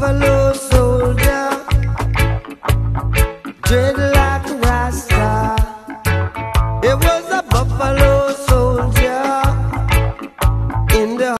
buffalo. It was a buffalo